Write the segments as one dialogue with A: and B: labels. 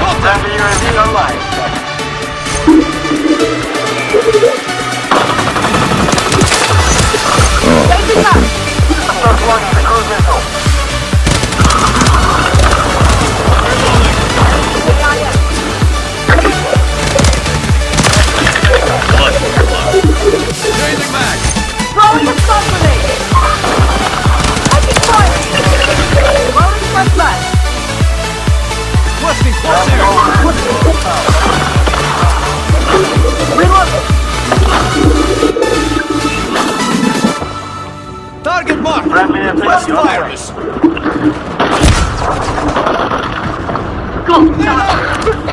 A: Whatever you are alive. firing! Go!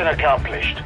A: Mission accomplished.